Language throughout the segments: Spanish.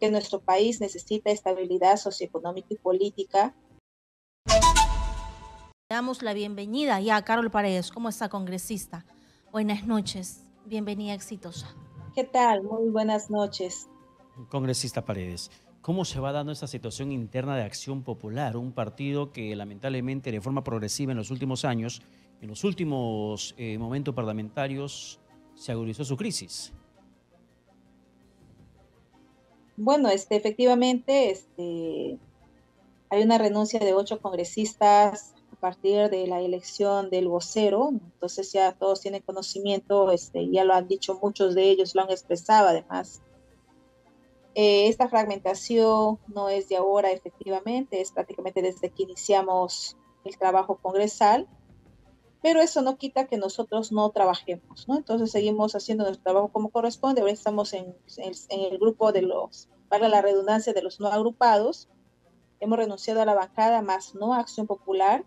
que nuestro país necesita estabilidad socioeconómica y política. Damos la bienvenida ya a Carol Paredes. ¿Cómo está, congresista? Buenas noches. Bienvenida exitosa. ¿Qué tal? Muy buenas noches. Congresista Paredes, ¿cómo se va dando esta situación interna de Acción Popular? Un partido que lamentablemente de forma progresiva en los últimos años, en los últimos eh, momentos parlamentarios, se agudizó su crisis. Bueno, este, efectivamente, este, hay una renuncia de ocho congresistas a partir de la elección del vocero, entonces ya todos tienen conocimiento, este, ya lo han dicho muchos de ellos, lo han expresado además. Eh, esta fragmentación no es de ahora, efectivamente, es prácticamente desde que iniciamos el trabajo congresal, pero eso no quita que nosotros no trabajemos, ¿no? Entonces seguimos haciendo nuestro trabajo como corresponde, ahora estamos en, el grupo de los, para la redundancia, de los no agrupados, hemos renunciado a la bancada más no a Acción Popular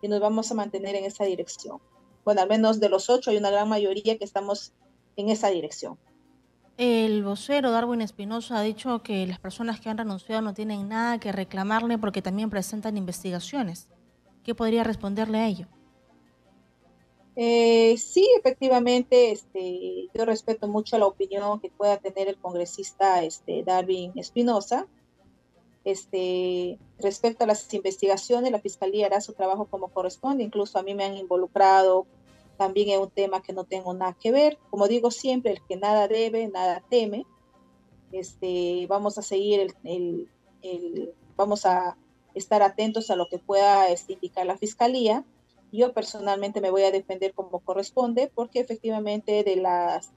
y nos vamos a mantener en esa dirección. Bueno, al menos de los ocho hay una gran mayoría que estamos en esa dirección. El vocero Darwin Espinosa ha dicho que las personas que han renunciado no tienen nada que reclamarle porque también presentan investigaciones. ¿Qué podría responderle a ello? Eh, sí, efectivamente, este, yo respeto mucho la opinión que pueda tener el congresista este, Darwin Espinosa. Este, respecto a las investigaciones, la Fiscalía hará su trabajo como corresponde. Incluso a mí me han involucrado también en un tema que no tengo nada que ver. Como digo siempre, el que nada debe, nada teme. Este, vamos a seguir el, el, vamos a estar atentos a lo que pueda este, indicar la Fiscalía yo personalmente me voy a defender como corresponde porque efectivamente de las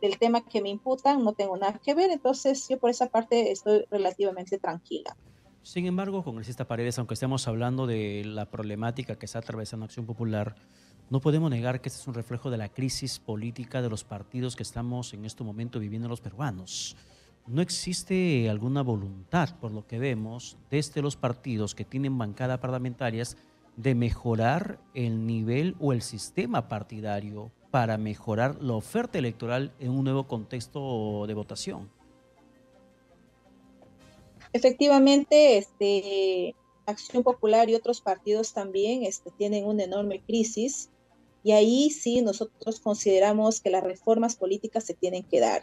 del tema que me imputan no tengo nada que ver, entonces yo por esa parte estoy relativamente tranquila. Sin embargo, congresista Paredes, aunque estemos hablando de la problemática que está atravesando Acción Popular, no podemos negar que este es un reflejo de la crisis política de los partidos que estamos en este momento viviendo los peruanos. No existe alguna voluntad, por lo que vemos, desde los partidos que tienen bancada parlamentarias de mejorar el nivel o el sistema partidario para mejorar la oferta electoral en un nuevo contexto de votación. Efectivamente, este, Acción Popular y otros partidos también este, tienen una enorme crisis y ahí sí nosotros consideramos que las reformas políticas se tienen que dar,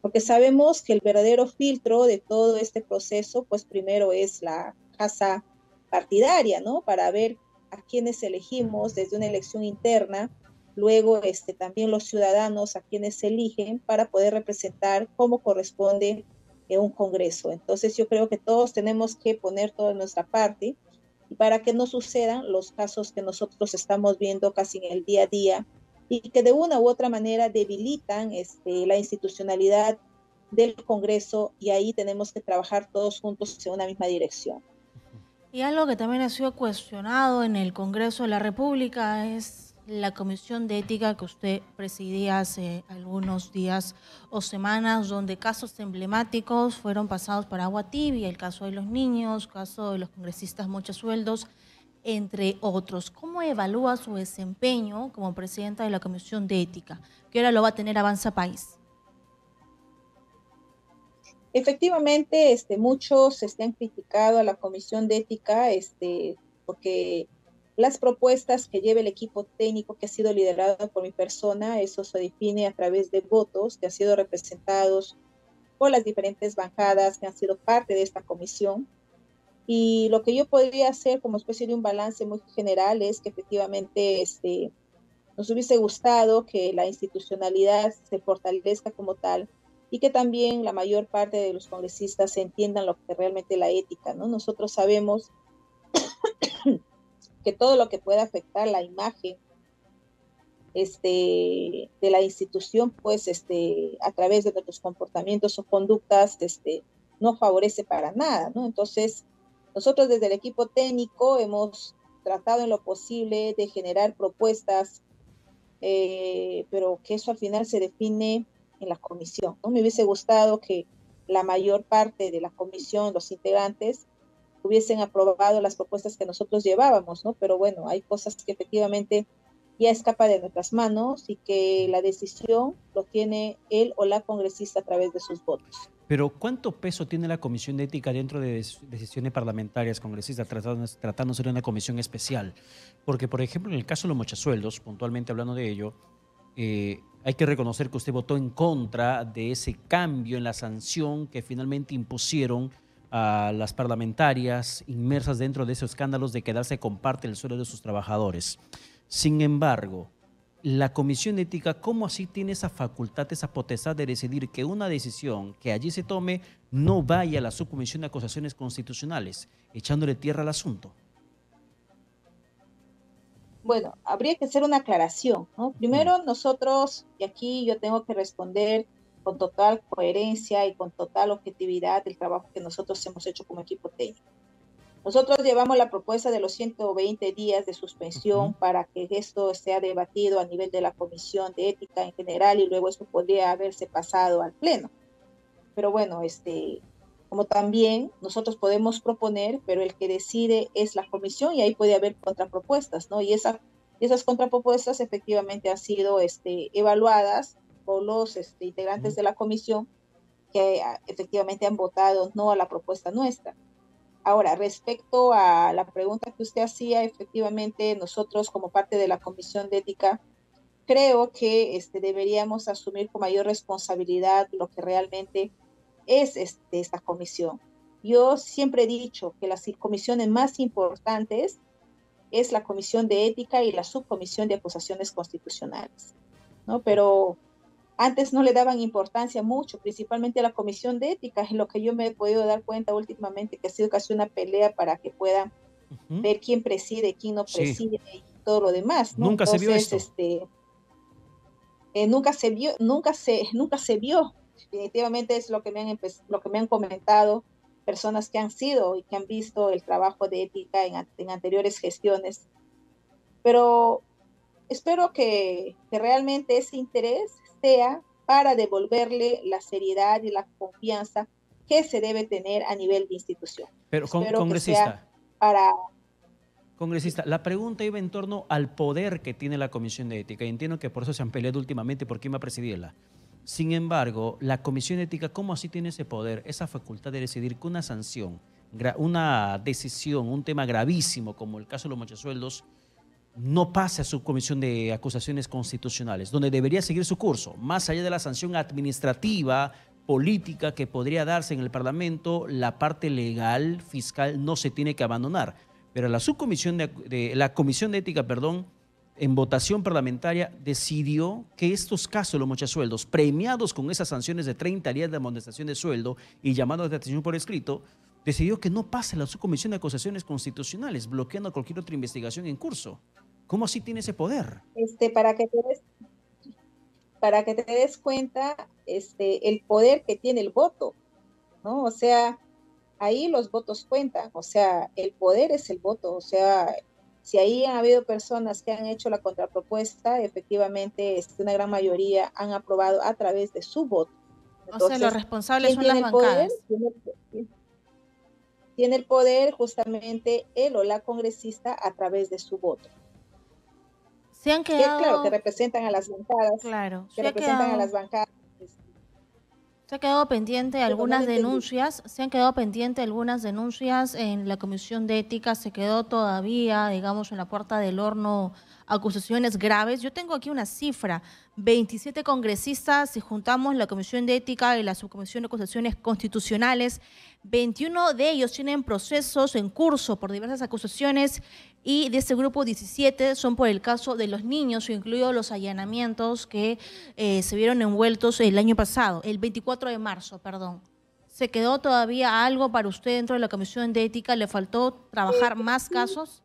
porque sabemos que el verdadero filtro de todo este proceso, pues primero es la casa partidaria, ¿no? Para ver a quienes elegimos desde una elección interna, luego este, también los ciudadanos a quienes se eligen para poder representar cómo corresponde en un Congreso. Entonces yo creo que todos tenemos que poner toda nuestra parte para que no sucedan los casos que nosotros estamos viendo casi en el día a día y que de una u otra manera debilitan este, la institucionalidad del Congreso y ahí tenemos que trabajar todos juntos en una misma dirección. Y algo que también ha sido cuestionado en el Congreso de la República es la comisión de ética que usted presidía hace algunos días o semanas, donde casos emblemáticos fueron pasados por agua tibia, el caso de los niños, caso de los congresistas muchos sueldos, entre otros. ¿Cómo evalúa su desempeño como presidenta de la comisión de ética? ¿Qué hora lo va a tener Avanza País? Efectivamente, este, muchos este, han criticado a la Comisión de Ética este, porque las propuestas que lleva el equipo técnico que ha sido liderado por mi persona, eso se define a través de votos que han sido representados por las diferentes bancadas que han sido parte de esta comisión. Y lo que yo podría hacer como especie de un balance muy general es que efectivamente este, nos hubiese gustado que la institucionalidad se fortalezca como tal, y que también la mayor parte de los congresistas entiendan lo que realmente la ética, ¿no? Nosotros sabemos que todo lo que pueda afectar la imagen este, de la institución, pues este, a través de nuestros comportamientos o conductas, este, no favorece para nada, ¿no? Entonces, nosotros desde el equipo técnico hemos tratado en lo posible de generar propuestas, eh, pero que eso al final se define en la comisión. ¿no? Me hubiese gustado que la mayor parte de la comisión, los integrantes, hubiesen aprobado las propuestas que nosotros llevábamos, ¿no? Pero bueno, hay cosas que efectivamente ya escapa de nuestras manos y que la decisión lo tiene él o la congresista a través de sus votos. Pero ¿cuánto peso tiene la Comisión de Ética dentro de decisiones parlamentarias, congresistas, tratándose de una comisión especial? Porque, por ejemplo, en el caso de los mochasueldos, puntualmente hablando de ello, eh, hay que reconocer que usted votó en contra de ese cambio en la sanción que finalmente impusieron a las parlamentarias inmersas dentro de esos escándalos de quedarse con parte del sueldo de sus trabajadores. Sin embargo, la Comisión Ética, ¿cómo así tiene esa facultad, esa potestad de decidir que una decisión que allí se tome no vaya a la subcomisión de acusaciones constitucionales, echándole tierra al asunto? Bueno, habría que hacer una aclaración. ¿no? Primero, nosotros, y aquí yo tengo que responder con total coherencia y con total objetividad del trabajo que nosotros hemos hecho como equipo técnico. Nosotros llevamos la propuesta de los 120 días de suspensión para que esto sea debatido a nivel de la Comisión de Ética en general y luego eso podría haberse pasado al Pleno. Pero bueno, este, como también nosotros podemos proponer, pero el que decide es la Comisión y ahí puede haber contrapropuestas, ¿no? Y esa, esas contrapropuestas efectivamente han sido este, evaluadas por los este, integrantes de la Comisión que ah, efectivamente han votado no a la propuesta nuestra. Ahora, respecto a la pregunta que usted hacía, efectivamente nosotros como parte de la Comisión de Ética, creo que este, deberíamos asumir con mayor responsabilidad lo que realmente es este, esta comisión. Yo siempre he dicho que las comisiones más importantes es la Comisión de Ética y la Subcomisión de Acusaciones Constitucionales, ¿no? Pero antes no le daban importancia mucho, principalmente a la comisión de ética, es lo que yo me he podido dar cuenta últimamente, que ha sido casi una pelea para que puedan ver quién preside, quién no preside y todo lo demás. Nunca se vio esto. Este, eh, nunca se vio, nunca se, nunca se vio. Definitivamente es lo que me han lo que me han comentado personas que han sido y que han visto el trabajo de ética en, en anteriores gestiones. Pero espero que, que realmente ese interés sea para devolverle la seriedad y la confianza que se debe tener a nivel de institución. Pero, congresista. Para... Congresista, la pregunta iba en torno al poder que tiene la Comisión de Ética. Y entiendo que por eso se han peleado últimamente por quién va a presidirla. Sin embargo, la Comisión de Ética, ¿cómo así tiene ese poder, esa facultad de decidir que una sanción, una decisión, un tema gravísimo como el caso de los mochasueldos, no pase a su comisión de acusaciones constitucionales, donde debería seguir su curso, más allá de la sanción administrativa, política que podría darse en el Parlamento, la parte legal, fiscal, no se tiene que abandonar. Pero la subcomisión de, la comisión de ética, perdón, en votación parlamentaria decidió que estos casos, los mochasueldos, premiados con esas sanciones de 30 días de amonestación de sueldo y llamados de atención por escrito, decidió que no pase la subcomisión de acusaciones constitucionales, bloqueando cualquier otra investigación en curso. ¿Cómo así tiene ese poder? Este, para que te des, para que te des cuenta este, el poder que tiene el voto, ¿no? O sea, ahí los votos cuentan, o sea, el poder es el voto, o sea, si ahí han habido personas que han hecho la contrapropuesta, efectivamente, este, una gran mayoría han aprobado a través de su voto. o sea, los responsables son las bancadas. Poder? tiene el poder justamente él o la congresista a través de su voto. Se han quedado... Que, claro, que representan a las bancadas. Claro. Que representan a las bancadas. Se han quedado pendiente algunas denuncias, se han quedado pendiente algunas denuncias en la Comisión de Ética, se quedó todavía, digamos, en la puerta del horno acusaciones graves. Yo tengo aquí una cifra, 27 congresistas, si juntamos la Comisión de Ética y la Subcomisión de Acusaciones Constitucionales, 21 de ellos tienen procesos en curso por diversas acusaciones y de ese grupo 17 son por el caso de los niños, incluidos los allanamientos que eh, se vieron envueltos el año pasado, el 24 de marzo, perdón. ¿Se quedó todavía algo para usted dentro de la Comisión de Ética? ¿Le faltó trabajar más casos?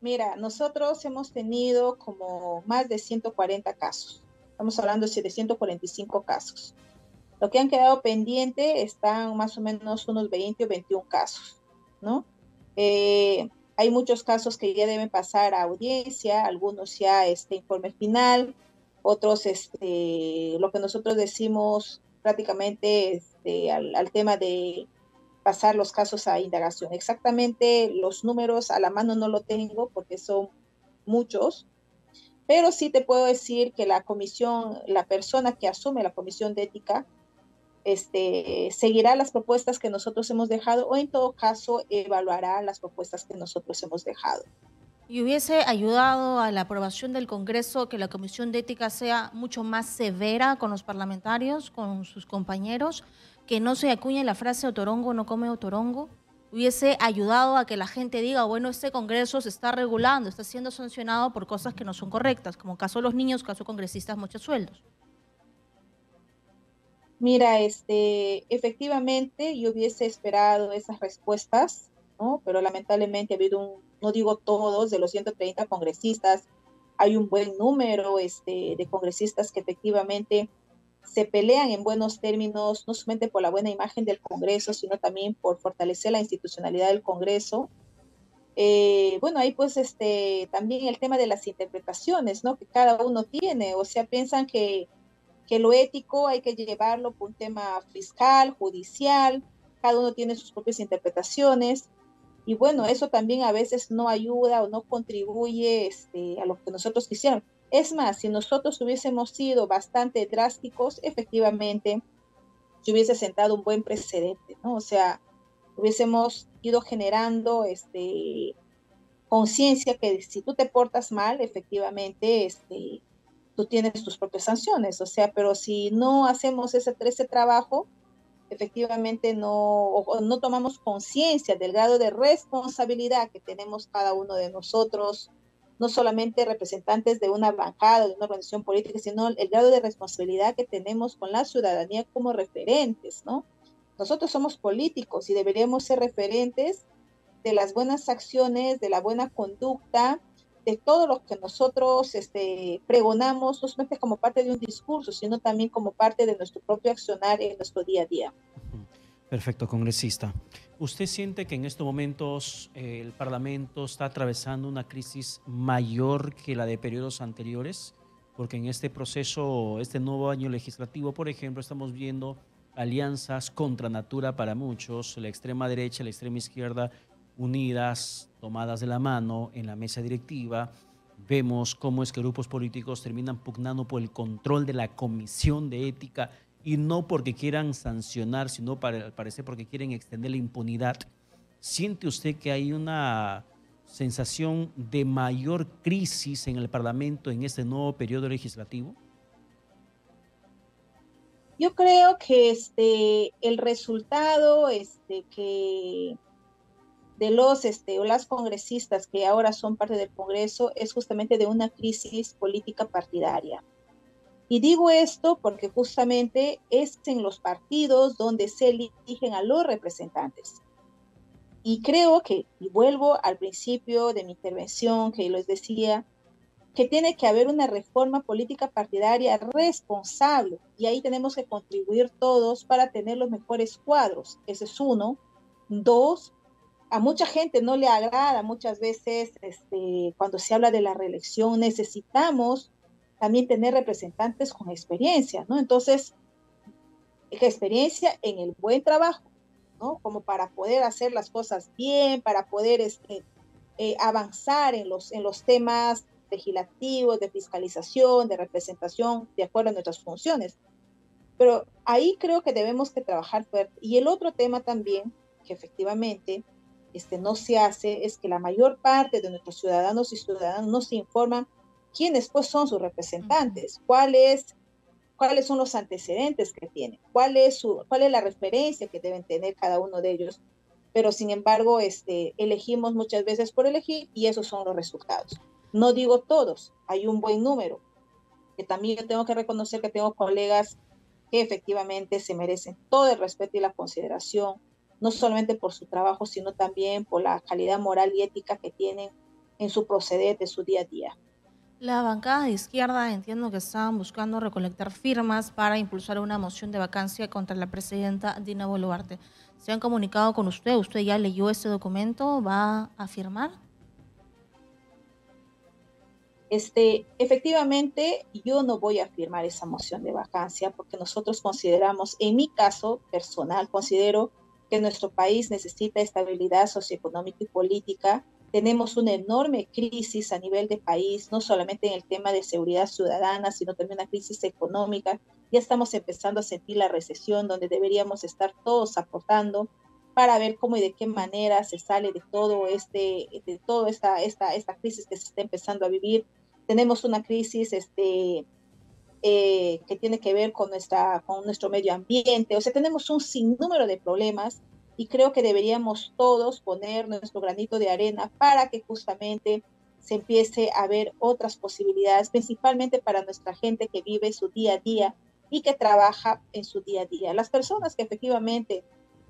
Mira, nosotros hemos tenido como más de 140 casos. Estamos hablando de 145 casos. Lo que han quedado pendiente están más o menos unos 20 o 21 casos, ¿no? Eh, hay muchos casos que ya deben pasar a audiencia, algunos ya este informe final, otros este, lo que nosotros decimos prácticamente este, al, al tema de pasar los casos a indagación. Exactamente los números a la mano no lo tengo porque son muchos, pero sí te puedo decir que la comisión, la persona que asume la comisión de ética, este, seguirá las propuestas que nosotros hemos dejado o en todo caso evaluará las propuestas que nosotros hemos dejado. ¿Y hubiese ayudado a la aprobación del Congreso que la Comisión de Ética sea mucho más severa con los parlamentarios, con sus compañeros, que no se acuñe la frase otorongo no come otorongo? hubiese ayudado a que la gente diga, bueno, este Congreso se está regulando, está siendo sancionado por cosas que no son correctas, como caso de los niños, caso de congresistas, muchos sueldos. Mira, este, efectivamente yo hubiese esperado esas respuestas, ¿no? Pero lamentablemente ha habido un, no digo todos, de los 130 congresistas, hay un buen número este, de congresistas que efectivamente se pelean en buenos términos, no solamente por la buena imagen del Congreso, sino también por fortalecer la institucionalidad del Congreso. Eh, bueno, ahí pues este, también el tema de las interpretaciones, ¿no? Que cada uno tiene, o sea, piensan que, que lo ético hay que llevarlo por un tema fiscal, judicial, cada uno tiene sus propias interpretaciones. Y bueno, eso también a veces no ayuda o no contribuye este, a lo que nosotros quisiéramos. Es más, si nosotros hubiésemos sido bastante drásticos, efectivamente, se hubiese sentado un buen precedente, ¿no? O sea, hubiésemos ido generando este, conciencia que si tú te portas mal, efectivamente, este, tú tienes tus propias sanciones, o sea, pero si no hacemos ese, ese trabajo, efectivamente no, no tomamos conciencia del grado de responsabilidad que tenemos cada uno de nosotros no solamente representantes de una bancada, de una organización política, sino el grado de responsabilidad que tenemos con la ciudadanía como referentes, ¿no? Nosotros somos políticos y deberíamos ser referentes de las buenas acciones, de la buena conducta, de todo lo que nosotros este, pregonamos, no solamente como parte de un discurso, sino también como parte de nuestro propio accionar en nuestro día a día. Perfecto, congresista. ¿Usted siente que en estos momentos eh, el Parlamento está atravesando una crisis mayor que la de periodos anteriores? Porque en este proceso, este nuevo año legislativo, por ejemplo, estamos viendo alianzas contra natura para muchos, la extrema derecha la extrema izquierda unidas, tomadas de la mano en la mesa directiva. Vemos cómo es que grupos políticos terminan pugnando por el control de la Comisión de Ética y no porque quieran sancionar, sino para, al parecer porque quieren extender la impunidad. ¿Siente usted que hay una sensación de mayor crisis en el Parlamento en este nuevo periodo legislativo? Yo creo que este, el resultado este, que de los este, o las congresistas que ahora son parte del Congreso es justamente de una crisis política partidaria. Y digo esto porque justamente es en los partidos donde se eligen a los representantes. Y creo que, y vuelvo al principio de mi intervención que les decía, que tiene que haber una reforma política partidaria responsable y ahí tenemos que contribuir todos para tener los mejores cuadros. Ese es uno. Dos, a mucha gente no le agrada muchas veces este, cuando se habla de la reelección. Necesitamos también tener representantes con experiencia, ¿no? Entonces, experiencia en el buen trabajo, ¿no? Como para poder hacer las cosas bien, para poder este, eh, avanzar en los, en los temas legislativos, de fiscalización, de representación, de acuerdo a nuestras funciones. Pero ahí creo que debemos que trabajar fuerte. Y el otro tema también, que efectivamente este, no se hace, es que la mayor parte de nuestros ciudadanos y ciudadanas no se informan quiénes pues son sus representantes, cuáles cuáles son los antecedentes que tienen, cuál es, su, cuál es la referencia que deben tener cada uno de ellos. Pero sin embargo, este, elegimos muchas veces por elegir y esos son los resultados. No digo todos, hay un buen número, que también tengo que reconocer que tengo colegas que efectivamente se merecen todo el respeto y la consideración, no solamente por su trabajo, sino también por la calidad moral y ética que tienen en su proceder de su día a día. La bancada de izquierda entiendo que estaban buscando recolectar firmas para impulsar una moción de vacancia contra la presidenta Dina Boluarte. ¿Se han comunicado con usted? ¿Usted ya leyó ese documento? ¿Va a firmar? Este, efectivamente, yo no voy a firmar esa moción de vacancia porque nosotros consideramos, en mi caso personal, considero que nuestro país necesita estabilidad socioeconómica y política tenemos una enorme crisis a nivel de país, no solamente en el tema de seguridad ciudadana, sino también una crisis económica ya estamos empezando a sentir la recesión donde deberíamos estar todos aportando para ver cómo y de qué manera se sale de todo este, de toda esta, esta, esta crisis que se está empezando a vivir. Tenemos una crisis este, eh, que tiene que ver con, nuestra, con nuestro medio ambiente, o sea, tenemos un sinnúmero de problemas y creo que deberíamos todos poner nuestro granito de arena para que justamente se empiece a ver otras posibilidades, principalmente para nuestra gente que vive su día a día y que trabaja en su día a día. Las personas que efectivamente,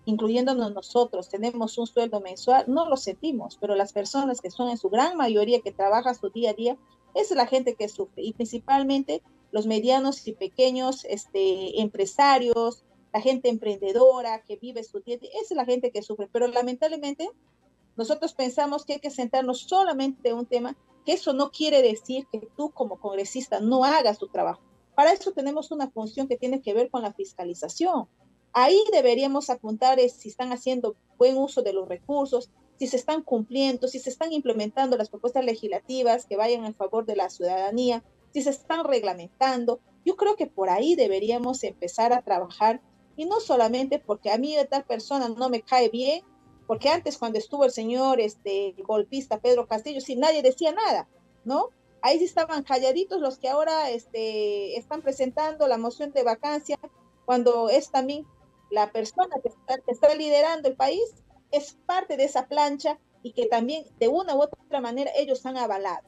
incluyéndonos nosotros, tenemos un sueldo mensual, no lo sentimos, pero las personas que son en su gran mayoría que trabajan su día a día, es la gente que sufre y principalmente los medianos y pequeños este, empresarios, la gente emprendedora que vive su esa es la gente que sufre, pero lamentablemente nosotros pensamos que hay que sentarnos solamente en un tema, que eso no quiere decir que tú como congresista no hagas tu trabajo. Para eso tenemos una función que tiene que ver con la fiscalización. Ahí deberíamos apuntar si están haciendo buen uso de los recursos, si se están cumpliendo, si se están implementando las propuestas legislativas que vayan en favor de la ciudadanía, si se están reglamentando. Yo creo que por ahí deberíamos empezar a trabajar y no solamente porque a mí de tal persona no me cae bien, porque antes cuando estuvo el señor este golpista Pedro Castillo, sí nadie decía nada, ¿no? Ahí sí estaban calladitos los que ahora este, están presentando la moción de vacancia, cuando es también la persona que está, que está liderando el país, es parte de esa plancha y que también de una u otra manera ellos han avalado.